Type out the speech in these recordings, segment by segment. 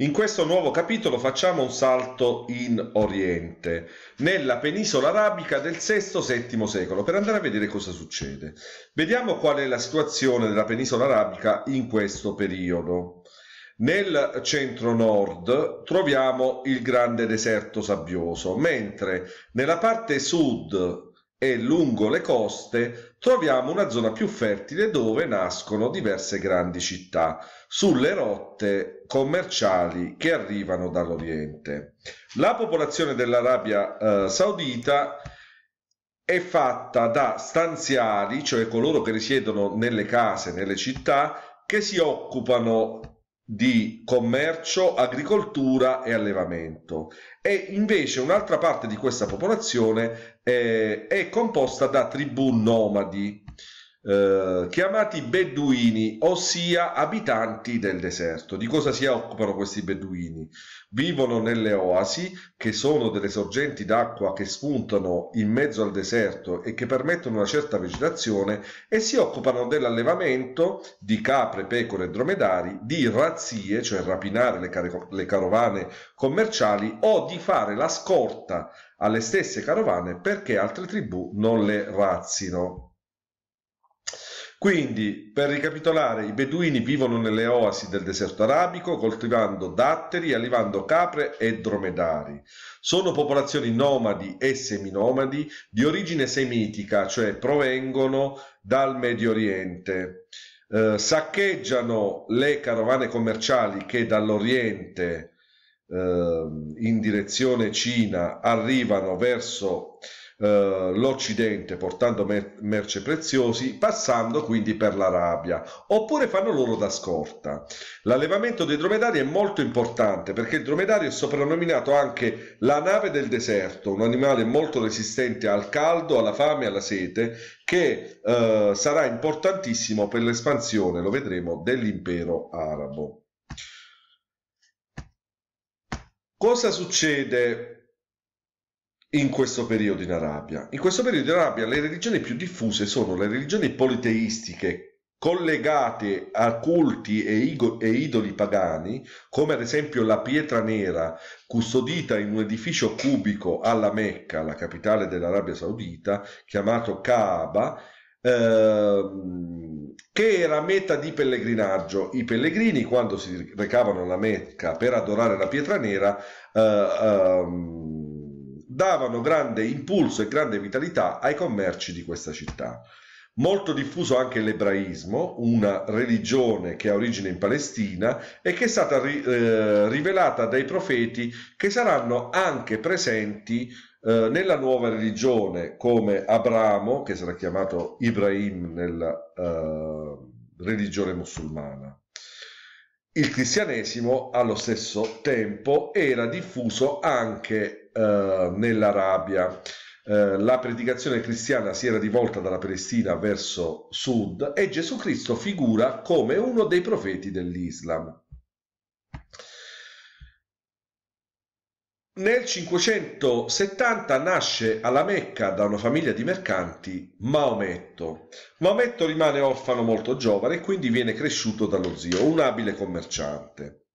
In questo nuovo capitolo facciamo un salto in Oriente, nella penisola arabica del VI-VII secolo, per andare a vedere cosa succede. Vediamo qual è la situazione della penisola arabica in questo periodo. Nel centro-nord troviamo il grande deserto sabbioso, mentre nella parte sud e lungo le coste troviamo una zona più fertile dove nascono diverse grandi città sulle rotte commerciali che arrivano dall'Oriente. La popolazione dell'Arabia eh, Saudita è fatta da stanziali, cioè coloro che risiedono nelle case, nelle città, che si occupano di commercio, agricoltura e allevamento. E invece un'altra parte di questa popolazione eh, è composta da tribù nomadi eh, chiamati beduini, ossia abitanti del deserto. Di cosa si occupano questi beduini? Vivono nelle oasi, che sono delle sorgenti d'acqua che spuntano in mezzo al deserto e che permettono una certa vegetazione e si occupano dell'allevamento di capre, pecore e dromedari, di razzie, cioè rapinare le, car- le carovane commerciali o di fare la scorta alle stesse carovane perché altre tribù non le razzino. Quindi, per ricapitolare, i beduini vivono nelle oasi del deserto arabico, coltivando datteri, allevando capre e dromedari. Sono popolazioni nomadi e seminomadi di origine semitica, cioè provengono dal Medio Oriente. Eh, saccheggiano le carovane commerciali che dall'Oriente eh, in direzione Cina arrivano verso eh, l'Occidente portando mer- merce preziosi, passando quindi per l'Arabia, oppure fanno loro da scorta. L'allevamento dei dromedari è molto importante perché il dromedario è soprannominato anche la nave del deserto, un animale molto resistente al caldo, alla fame e alla sete, che eh, sarà importantissimo per l'espansione, lo vedremo, dell'impero arabo. Cosa succede in questo periodo in Arabia. In questo periodo in Arabia le religioni più diffuse sono le religioni politeistiche collegate a culti e, e, idoli pagani, come ad esempio la pietra nera custodita in un edificio cubico alla Mecca, la capitale dell'Arabia Saudita, chiamato Kaaba, ehm, che era meta di pellegrinaggio. I pellegrini, quando si recavano alla Mecca per adorare la pietra nera, eh, ehm, davano grande impulso e grande vitalità ai commerci di questa città. Molto diffuso anche l'ebraismo, una religione che ha origine in Palestina e che è stata ri, eh, rivelata dai profeti che saranno anche presenti eh, nella nuova religione come Abramo, che sarà chiamato Ibrahim nella eh, religione musulmana. Il cristianesimo allo stesso tempo era diffuso anche eh, nell'Arabia. Eh, la predicazione cristiana si era rivolta dalla Palestina verso sud e Gesù Cristo figura come uno dei profeti dell'Islam. Nel 570 nasce alla Mecca da una famiglia di mercanti Maometto. Maometto rimane orfano molto giovane e quindi viene cresciuto dallo zio, un abile commerciante.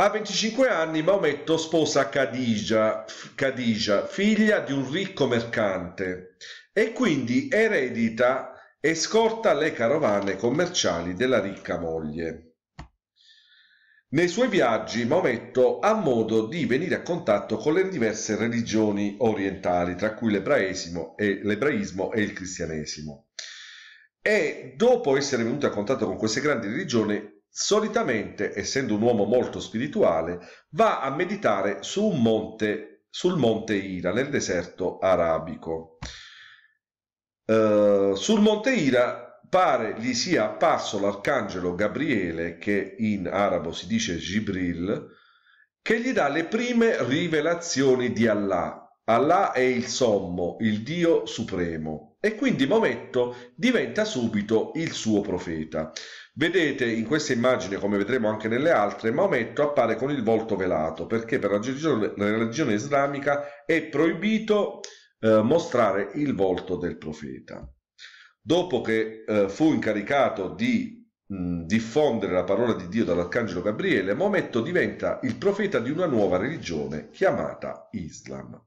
A 25 anni Maometto sposa Khadija, Khadija, figlia di un ricco mercante, e quindi eredita e scorta le carovane commerciali della ricca moglie. Nei suoi viaggi Maometto ha modo di venire a contatto con le diverse religioni orientali, tra cui l'ebraismo e, l'ebraismo e il cristianesimo. E dopo essere venuto a contatto con queste grandi religioni, solitamente, essendo un uomo molto spirituale, va a meditare su un monte, sul monte Ira, nel deserto arabico. Uh, sul monte Ira pare gli sia apparso l'arcangelo Gabriele, che in arabo si dice Gibril, che gli dà le prime rivelazioni di Allah. Allah è il sommo, il Dio supremo, e quindi Maometto diventa subito il suo profeta. Vedete in questa immagine, come vedremo anche nelle altre, Maometto appare con il volto velato, perché per la religione, la religione islamica è proibito eh, mostrare il volto del profeta dopo che eh, fu incaricato di mh, diffondere la parola di Dio dall'arcangelo Gabriele, Maometto diventa il profeta di una nuova religione chiamata Islam.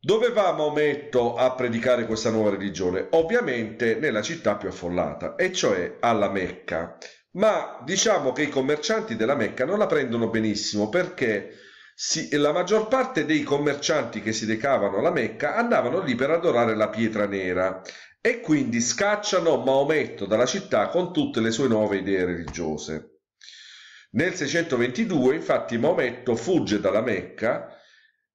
Dove va Maometto a predicare questa nuova religione? Ovviamente nella città più affollata, e cioè alla Mecca. Ma diciamo che i commercianti della Mecca non la prendono benissimo perché si, la maggior parte dei commercianti che si recavano alla Mecca andavano lì per adorare la pietra nera e quindi scacciano Maometto dalla città con tutte le sue nuove idee religiose. Nel 622 infatti Maometto fugge dalla Mecca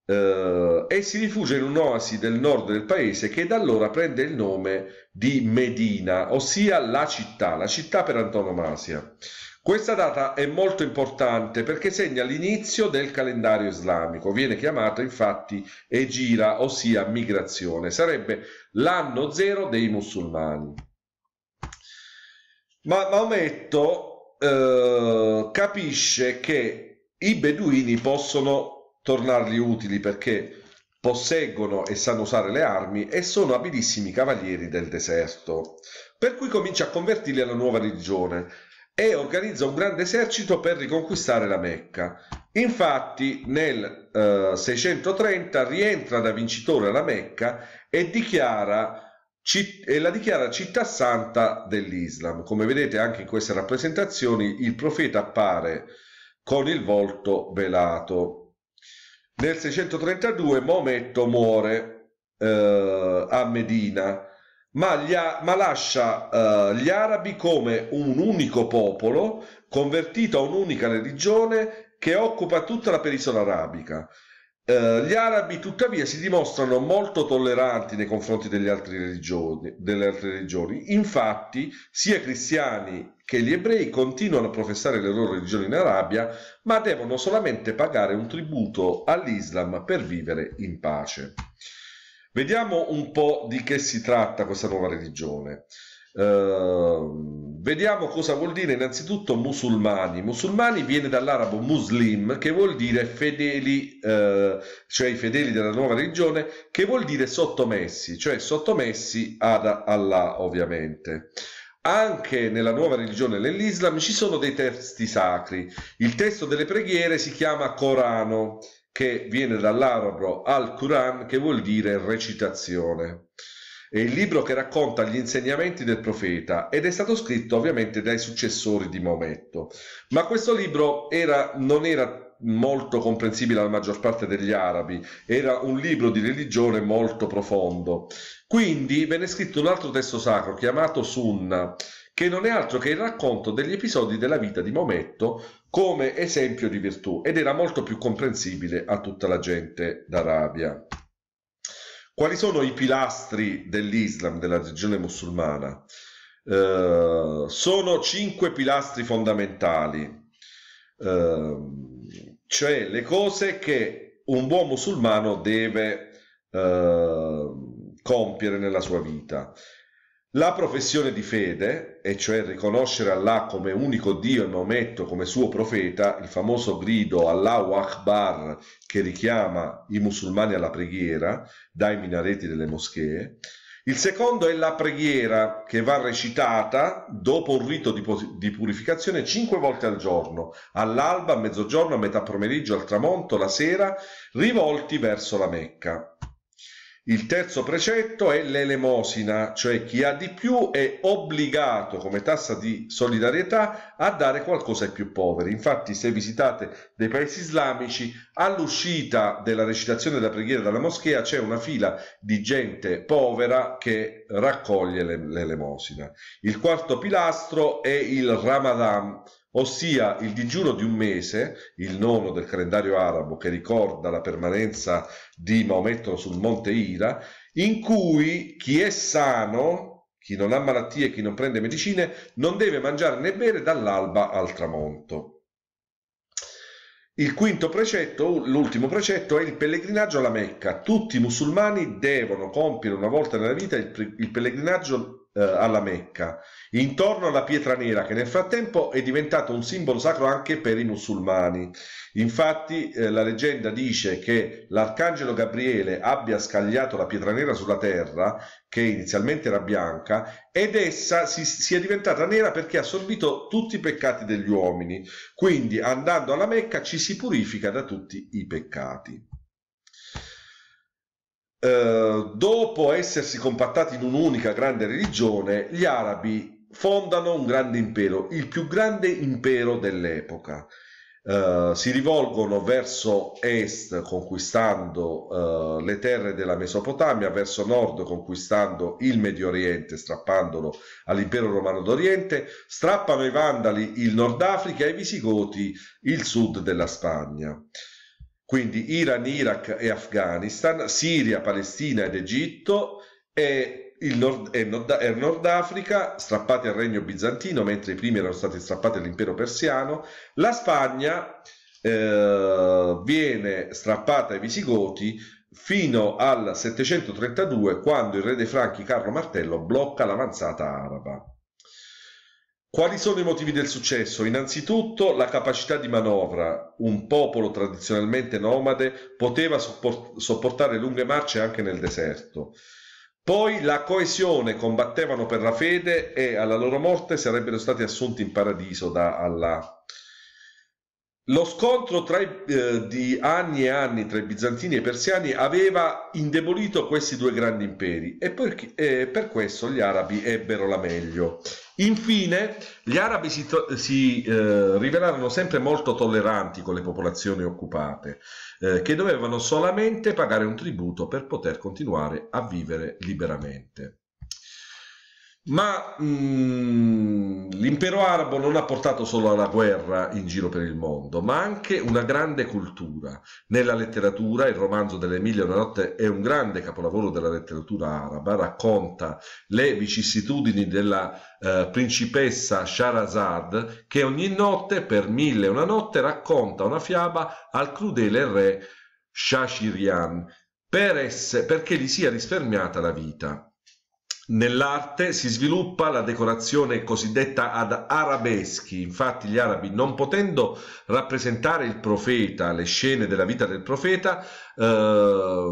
Uh, e si rifugia in un'oasi del nord del paese che da allora prende il nome di Medina, ossia la città, la città per antonomasia. Questa data è molto importante perché segna l'inizio del calendario islamico, viene chiamato infatti Egira, ossia migrazione, sarebbe l'anno zero dei musulmani. Ma Maometto uh, capisce che i beduini possono tornarli utili perché posseggono e sanno usare le armi e sono abilissimi cavalieri del deserto. Per cui comincia a convertirli alla nuova religione e organizza un grande esercito per riconquistare la Mecca. Infatti nel eh, 630 rientra da vincitore alla Mecca e, dichiara, e la dichiara città santa dell'Islam. Come vedete anche in queste rappresentazioni il profeta appare con il volto velato. Nel 632 Maometto muore eh, a Medina, ma, gli, ma lascia eh, gli arabi come un unico popolo convertito a un'unica religione che occupa tutta la penisola arabica. Uh, gli arabi tuttavia si dimostrano molto tolleranti nei confronti delle altre, religioni, delle altre religioni, infatti sia cristiani che gli ebrei continuano a professare le loro religioni in Arabia, ma devono solamente pagare un tributo all'Islam per vivere in pace. Vediamo un po' di che si tratta questa nuova religione. Uh, vediamo cosa vuol dire innanzitutto musulmani. Musulmani viene dall'arabo muslim, che vuol dire fedeli, uh, cioè i fedeli della nuova religione, che vuol dire sottomessi, cioè sottomessi ad Allah ovviamente. Anche nella nuova religione, nell'Islam, ci sono dei testi sacri. Il testo delle preghiere si chiama Corano, che viene dall'arabo al-Quran, che vuol dire recitazione. È il libro che racconta gli insegnamenti del profeta ed è stato scritto ovviamente dai successori di Maometto. Ma questo libro era, non era molto comprensibile alla maggior parte degli arabi, era un libro di religione molto profondo. Quindi venne scritto un altro testo sacro chiamato Sunna, che non è altro che il racconto degli episodi della vita di Maometto come esempio di virtù ed era molto più comprensibile a tutta la gente d'Arabia. Quali sono i pilastri dell'Islam, della religione musulmana? Uh, sono cinque pilastri fondamentali, uh, cioè le cose che un buon musulmano deve uh, compiere nella sua vita. La professione di fede, e cioè riconoscere Allah come unico Dio e Maometto come suo profeta, il famoso grido Allahu Akbar che richiama i musulmani alla preghiera dai minareti delle moschee. Il secondo è la preghiera che va recitata dopo un rito di, purificazione cinque volte al giorno, all'alba, a mezzogiorno, a metà pomeriggio, al tramonto, la sera, rivolti verso la Mecca. Il terzo precetto è l'elemosina, cioè chi ha di più è obbligato come tassa di solidarietà a dare qualcosa ai più poveri. Infatti se visitate dei paesi islamici, all'uscita della recitazione della preghiera dalla moschea c'è una fila di gente povera che raccoglie l'elemosina. Il quarto pilastro è il Ramadan, ossia il digiuno di un mese, il nono del calendario arabo che ricorda la permanenza di Maometto sul monte Ira, in cui chi è sano, chi non ha malattie, chi non prende medicine, non deve mangiare né bere dall'alba al tramonto. Il quinto precetto, l'ultimo precetto, è il pellegrinaggio alla Mecca. Tutti i musulmani devono compiere una volta nella vita il, il pellegrinaggio eh, alla Mecca, intorno alla pietra nera che nel frattempo è diventato un simbolo sacro anche per i musulmani. Infatti eh, la leggenda dice che l'arcangelo Gabriele abbia scagliato la pietra nera sulla terra, che inizialmente era bianca, ed essa si, sia diventata nera perché ha assorbito tutti i peccati degli uomini. Quindi andando alla Mecca ci si purifica da tutti i peccati. Eh, dopo essersi compattati in un'unica grande religione, gli arabi fondano un grande impero, il più grande impero dell'epoca. Uh, si rivolgono verso est conquistando uh, le terre della Mesopotamia, verso nord conquistando il Medio Oriente, strappandolo all'impero romano d'Oriente, strappano ai Vandali il Nord Africa e ai Visigoti il sud della Spagna quindi Iran, Iraq e Afghanistan, Siria, Palestina ed Egitto e il Nord, e Nord, e Nord Africa strappati al regno bizantino mentre i primi erano stati strappati all'impero persiano, la Spagna eh, viene strappata ai Visigoti fino al 732 quando il re dei Franchi Carlo Martello blocca l'avanzata araba. Quali sono i motivi del successo? Innanzitutto la capacità di manovra. Un popolo tradizionalmente nomade poteva sopportare lunghe marce anche nel deserto. Poi la coesione, combattevano per la fede e alla loro morte sarebbero stati assunti in paradiso da Allah. Lo scontro tra, eh, di anni e anni tra i bizantini e i persiani aveva indebolito questi due grandi imperi e per, eh, per questo gli arabi ebbero la meglio. Infine, gli arabi si, si eh, rivelarono sempre molto tolleranti con le popolazioni occupate, eh, che dovevano solamente pagare un tributo per poter continuare a vivere liberamente. Ma mm, l'impero arabo non ha portato solo la guerra in giro per il mondo, ma anche una grande cultura. Nella letteratura, il romanzo delle mille e una notte è un grande capolavoro della letteratura araba, racconta le vicissitudini della eh, principessa Sharazad che ogni notte per mille e una notte racconta una fiaba al crudele re Shashirian per esse, perché gli sia risparmiata la vita. Nell'arte si sviluppa la decorazione cosiddetta ad arabeschi, infatti gli arabi non potendo rappresentare il profeta, le scene della vita del profeta, eh,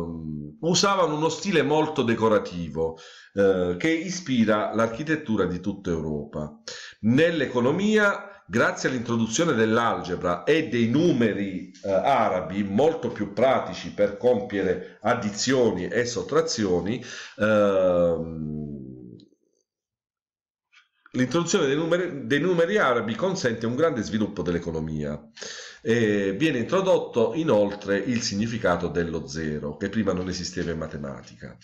usavano uno stile molto decorativo eh, che ispira l'architettura di tutta Europa. Nell'economia grazie all'introduzione dell'algebra e dei numeri eh, arabi molto più pratici per compiere addizioni e sottrazioni, ehm, l'introduzione dei numeri, dei numeri, arabi consente un grande sviluppo dell'economia. E viene introdotto inoltre il significato dello zero, che prima non esisteva in matematica.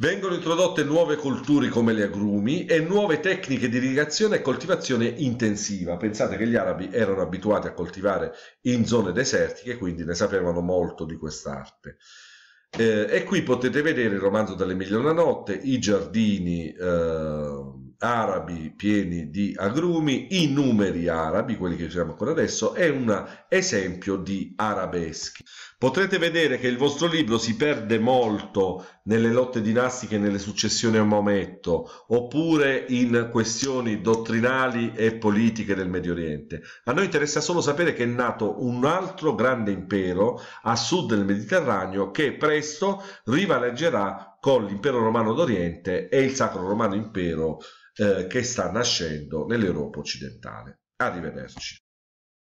Vengono introdotte nuove colture come le agrumi e nuove tecniche di irrigazione e coltivazione intensiva. Pensate che gli arabi erano abituati a coltivare in zone desertiche, quindi ne sapevano molto di quest'arte. Eh, e qui potete vedere il romanzo dell'Emilia una notte, i giardini eh, arabi pieni di agrumi, i numeri arabi, quelli che usiamo ancora adesso, è un esempio di arabeschi. Potrete vedere che il vostro libro si perde molto nelle lotte dinastiche e nelle successioni a Maometto, oppure in questioni dottrinali e politiche del Medio Oriente. A noi interessa solo sapere che è nato un altro grande impero a sud del Mediterraneo che presto rivaleggerà con l'impero romano d'Oriente e il Sacro Romano Impero eh, che sta nascendo nell'Europa occidentale. Arrivederci.